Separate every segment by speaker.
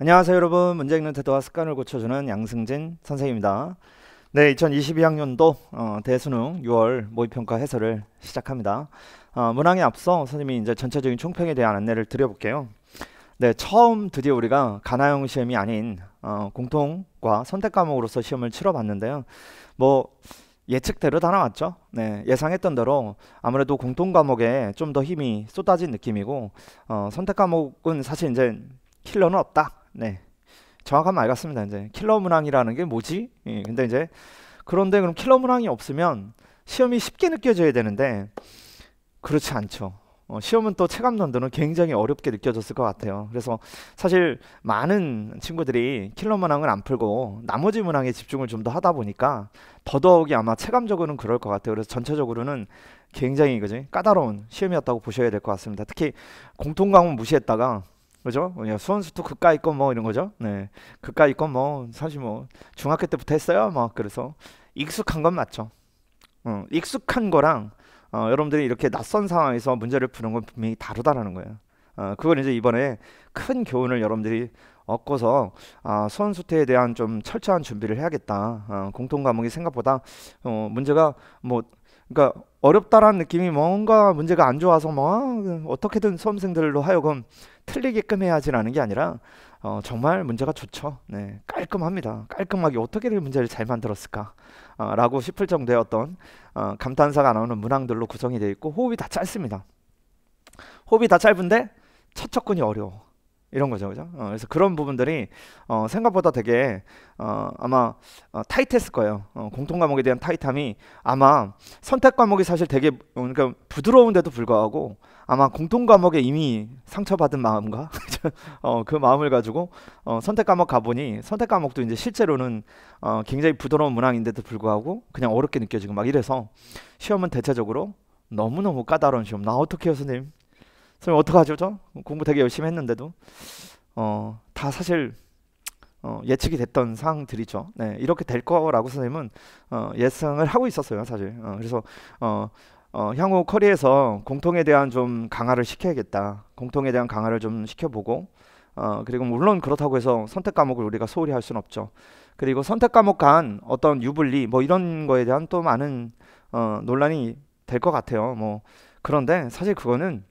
Speaker 1: 안녕하세요 여러분. 문제 읽는 태도와 습관을 고쳐주는 양승진 선생입니다. 네 2022학년도 어, 대수능 6월 모의평가 해설을 시작합니다. 어, 문항에 앞서 선생님이 이제 전체적인 총평에 대한 안내를 드려볼게요. 네 처음 드디어 우리가 가나형 시험이 아닌 어, 공통과 선택 과목으로서 시험을 치러봤는데요. 뭐 예측대로 다 나왔죠. 네, 예상했던 대로 아무래도 공통 과목에 좀 더 힘이 쏟아진 느낌이고 어, 선택 과목은 사실 이제 킬러는 없다. 네. 정확한 말 같습니다. 이제 킬러 문항이라는 게 뭐지? 예, 근데 이제 그런데 그럼 킬러 문항이 없으면 시험이 쉽게 느껴져야 되는데 그렇지 않죠. 어, 시험은 또 체감난도는 굉장히 어렵게 느껴졌을 것 같아요. 그래서 사실 많은 친구들이 킬러 문항을 안 풀고 나머지 문항에 집중을 좀 더 하다 보니까 더더욱이 아마 체감적으로는 그럴 것 같아요. 그래서 전체적으로는 굉장히 그지 까다로운 시험이었다고 보셔야 될 것 같습니다. 특히 공통 과목 무시했다가 그죠? 수원수도 그까 있건 뭐 이런 거죠. 네, 그까 있건 뭐 사실 뭐 중학교 때부터 했어요. 막 그래서 익숙한 건 맞죠. 어, 익숙한 거랑 어, 여러분들이 이렇게 낯선 상황에서 문제를 푸는 건 분명히 다르다라는 거예요. 어, 그걸 이제 이번에 큰 교훈을 여러분들이 얻고서 아, 수원수태에 대한 좀 철저한 준비를 해야겠다. 어, 공통 과목이 생각보다 어, 문제가 뭐 그러니까 어렵다라는 느낌이 뭔가 문제가 안 좋아서 뭐 아, 어떻게든 수험생들로 하여금 틀리게끔 해야지라는 게 아니라 어, 정말 문제가 좋죠. 네, 깔끔합니다. 깔끔하게 어떻게 문제를 잘 만들었을까? 어, 라고 싶을 정도의 어떤 어, 감탄사가 나오는 문항들로 구성이 되어 있고 호흡이 다 짧습니다. 호흡이 다 짧은데 첫 접근이 어려워. 이런 거죠, 그죠? 어, 그래서 그런 부분들이 어, 생각보다 되게 어, 아마 어, 타이트했을 거예요. 어, 공통 과목에 대한 타이트함이 아마 선택 과목이 사실 되게 그러니까 부드러운데도 불구하고 아마 공통 과목에 이미 상처받은 마음과 어, 그 마음을 가지고 어, 선택 과목 가보니 선택 과목도 이제 실제로는 어, 굉장히 부드러운 문항인데도 불구하고 그냥 어렵게 느껴지고 막 이래서 시험은 대체적으로 너무너무 까다로운 시험. 나 어떻게 해요, 선생님? 선생님 어떡하죠? 저 공부 되게 열심히 했는데도 어, 다 사실 어, 예측이 됐던 사항들이죠. 네, 이렇게 될 거라고 선생님은 어, 예상을 하고 있었어요, 사실. 어, 그래서 어, 어, 향후 커리에서 공통에 대한 좀 강화를 시켜야겠다. 공통에 대한 강화를 좀 시켜보고 어, 그리고 물론 그렇다고 해서 선택 과목을 우리가 소홀히 할 수는 없죠. 그리고 선택 과목 간 어떤 유불리 뭐 이런 거에 대한 또 많은 어, 논란이 될 것 같아요. 뭐 그런데 사실 그거는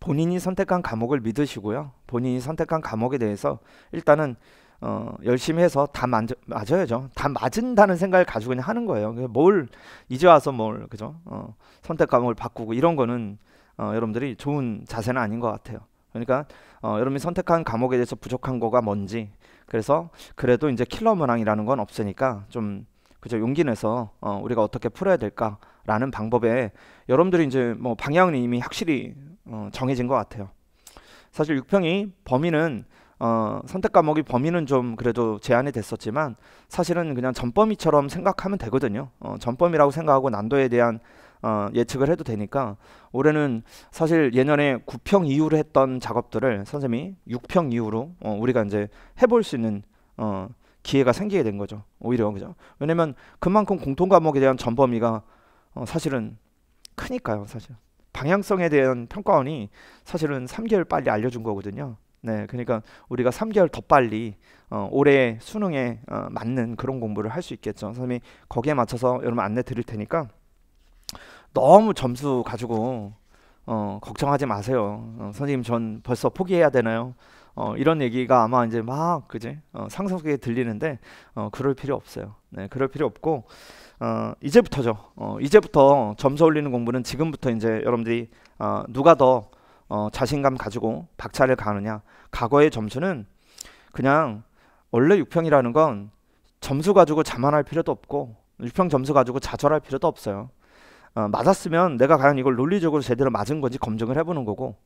Speaker 1: 본인이 선택한 과목을 믿으시고요. 본인이 선택한 과목에 대해서 일단은 어, 열심히 해서 다 맞, 맞아야죠. 다 맞은다는 생각을 가지고 그냥 하는 거예요. 뭘 이제 와서 뭘 그죠? 어, 선택 과목을 바꾸고 이런 거는 어, 여러분들이 좋은 자세는 아닌 것 같아요. 그러니까 어, 여러분이 선택한 과목에 대해서 부족한 거가 뭔지 그래서 그래도 이제 킬러 문항이라는 건 없으니까 좀 그죠 용기 내서 어, 우리가 어떻게 풀어야 될까 라는 방법에 여러분들이 이제 뭐 방향은 이미 확실히 어, 정해진 것 같아요. 사실 6평이 범위는 어, 선택 과목이 범위는 좀 그래도 제한이 됐었지만 사실은 그냥 전범위처럼 생각하면 되거든요. 어, 전범위라고 생각하고 난도에 대한 어, 예측을 해도 되니까 올해는 사실 예년에 9평 이후로 했던 작업들을 선생님이 6평 이후로 어, 우리가 이제 해볼 수 있는 어, 기회가 생기게 된 거죠. 오히려 그죠. 왜냐면 그만큼 공통 과목에 대한 전범위가 어, 사실은 크니까요. 사실 방향성에 대한 평가원이 사실은 3개월 빨리 알려준 거거든요. 네, 그러니까 우리가 3개월 더 빨리 어, 올해 수능에 어, 맞는 그런 공부를 할 수 있겠죠. 선생님이 거기에 맞춰서 여러분 안내 드릴 테니까 너무 점수 가지고 어, 걱정하지 마세요. 어, 선생님 전 벌써 포기해야 되나요? 어, 이런 얘기가 아마 이제 막 그지 어, 상상 속에 들리는데 어, 그럴 필요 없어요. 네, 그럴 필요 없고 어, 이제부터죠. 어, 이제부터 점수 올리는 공부는 지금부터 이제 여러분들이 어, 누가 더 어, 자신감 가지고 박차를 가느냐. 과거의 점수는 그냥 원래 6평이라는 건 점수 가지고 자만할 필요도 없고 6평 점수 가지고 좌절할 필요도 없어요. 어, 맞았으면 내가 과연 이걸 논리적으로 제대로 맞은 건지 검증을 해보는 거고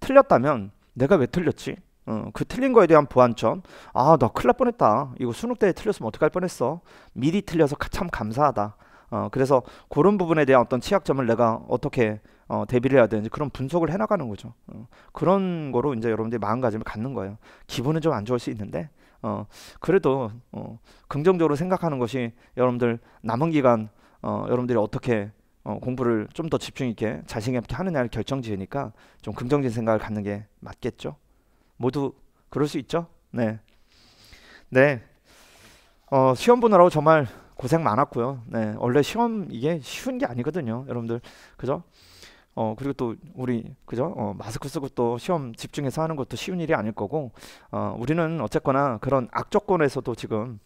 Speaker 1: 틀렸다면 내가 왜 틀렸지? 어, 그 틀린 거에 대한 보완점. 아, 너 큰일 날 뻔했다. 이거 수능 때 틀렸으면 어떡할 뻔했어. 미리 틀려서 참 감사하다. 어, 그래서 그런 부분에 대한 어떤 취약점을 내가 어떻게 어, 대비를 해야 되는지 그런 분석을 해나가는 거죠. 어, 그런 거로 이제 여러분들이 마음가짐을 갖는 거예요. 기분은 좀 안 좋을 수 있는데 어, 그래도 어, 긍정적으로 생각하는 것이 여러분들 남은 기간 어, 여러분들이 어떻게 어, 공부를 좀 더 집중 있게 자신 있게 하느냐를 결정지으니까 좀 긍정적인 생각을 갖는 게 맞겠죠. 모두 그럴 수 있죠. 네. 네. 어, 시험 보느라고 정말 고생 많았고요. 네. 원래 시험 이게 쉬운 게 아니거든요. 여러분들. 그죠? 어, 그리고 또 우리 그죠? 어, 마스크 쓰고 또 시험 집중해서 하는 것도 쉬운 일이 아닐 거고 어, 우리는 어쨌거나 그런 악조건에서도 지금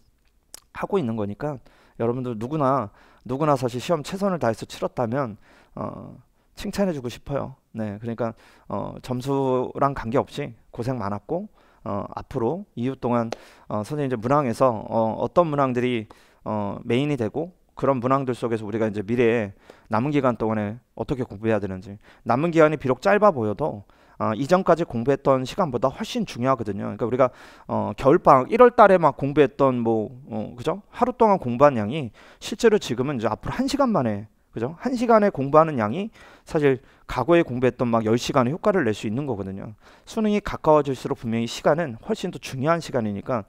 Speaker 1: 하고 있는 거니까 여러분들 누구나 누구나 사실 시험 최선을 다해서 치렀다면 어, 칭찬해 주고 싶어요. 네, 그러니까 어, 점수랑 관계없이 고생 많았고 어, 앞으로 이후 동안 어, 선생님 이제 문항에서 어, 어떤 문항들이 어, 메인이 되고 그런 문항들 속에서 우리가 이제 미래에 남은 기간 동안에 어떻게 공부해야 되는지 남은 기간이 비록 짧아 보여도 어, 이전까지 공부했던 시간보다 훨씬 중요하거든요. 그러니까 우리가 어, 겨울 방학 1월 달에 막 공부했던 뭐 어, 그죠? 하루 동안 공부한 양이 실제로 지금은 이제 앞으로 1시간 만에 그죠? 1시간에 공부하는 양이 사실 과거에 공부했던 막 10시간의 효과를 낼 수 있는 거거든요. 수능이 가까워질수록 분명히 시간은 훨씬 더 중요한 시간이니까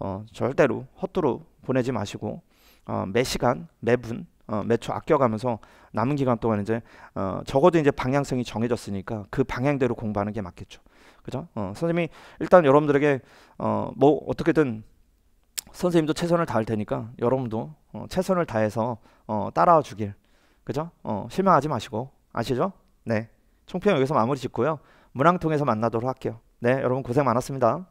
Speaker 1: 어, 절대로 헛도로 보내지 마시고 어, 매 시간, 매 분, 어, 매초 아껴가면서 남은 기간 동안 이제 어, 적어도 이제 방향성이 정해졌으니까 그 방향대로 공부하는 게 맞겠죠. 그죠? 어, 선생님이 일단 여러분들에게 어, 뭐 어떻게든 선생님도 최선을 다할 테니까 여러분도 어, 최선을 다해서 어, 따라와 주길. 그죠? 어, 실망하지 마시고 아시죠? 네. 총평 여기서 마무리 짓고요. 문항 통해서 만나도록 할게요. 네, 여러분 고생 많았습니다.